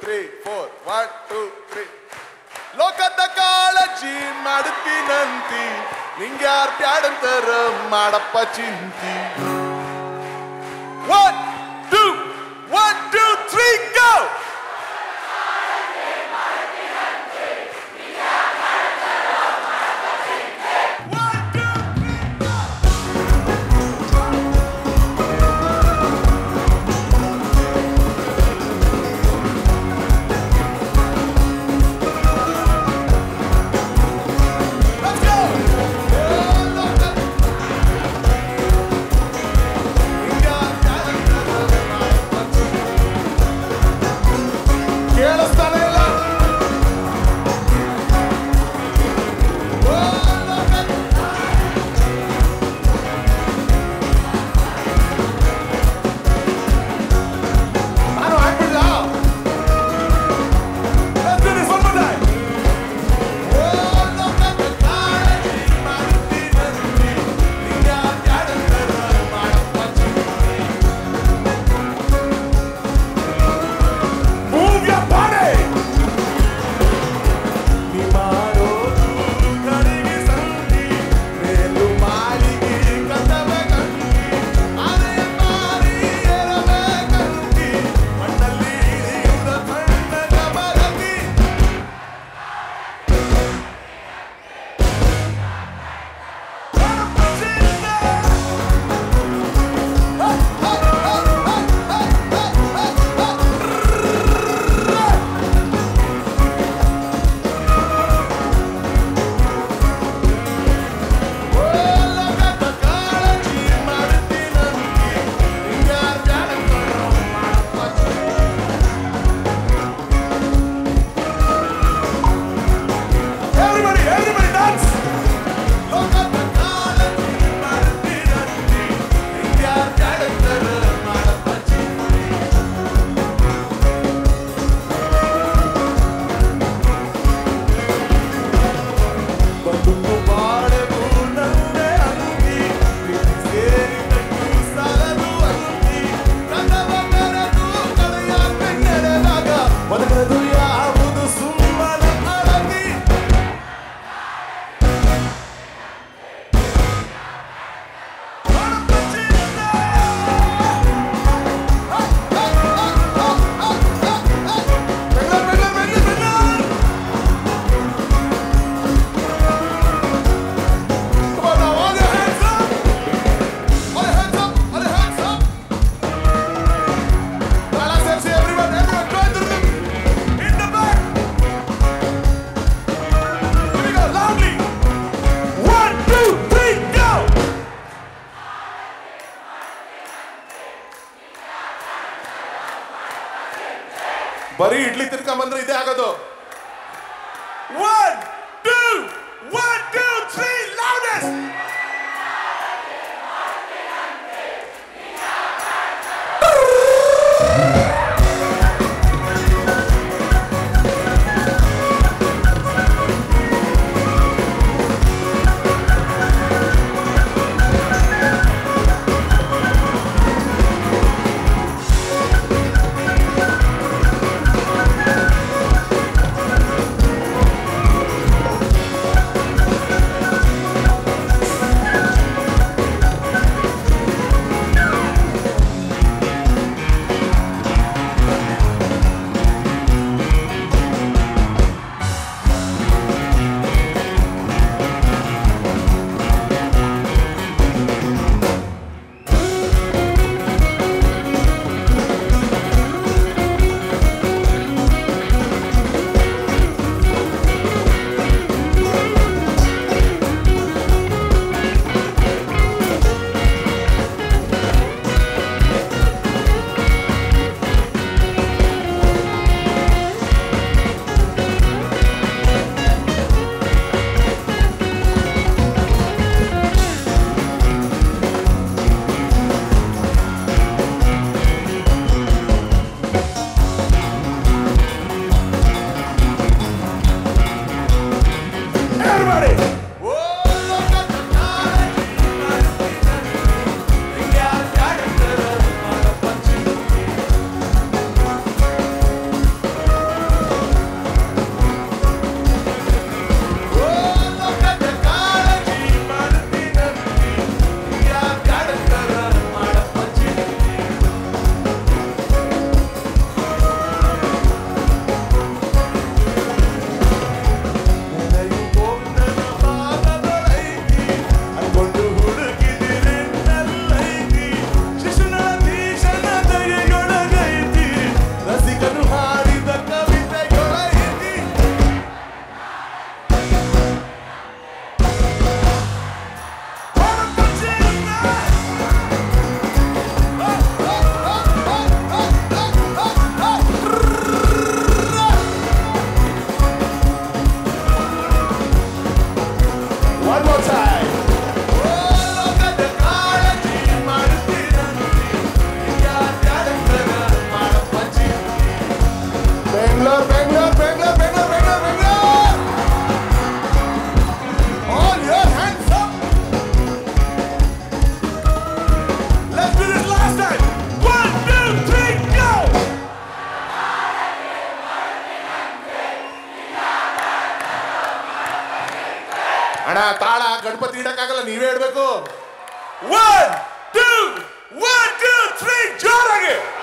Three, four, one, two, three. four. One, two, three. Lokada kalaji madhi nanti, ningyar pyadantar madappa chinti. One, two, one, two, three, go. ಬರೀ ಇಡ್ಲಿ ತಿರ್ಕೊಂಬಂದ್ರೆ ಇದೇ ಆಗೋದು. One ತಾಳ ಗಣಪತಿ ಇಡಕ್ಕಾಗಲ್ಲ ನೀವೇ ಇಡಬೇಕು. One two one two three ಜೋರಾಗಿ.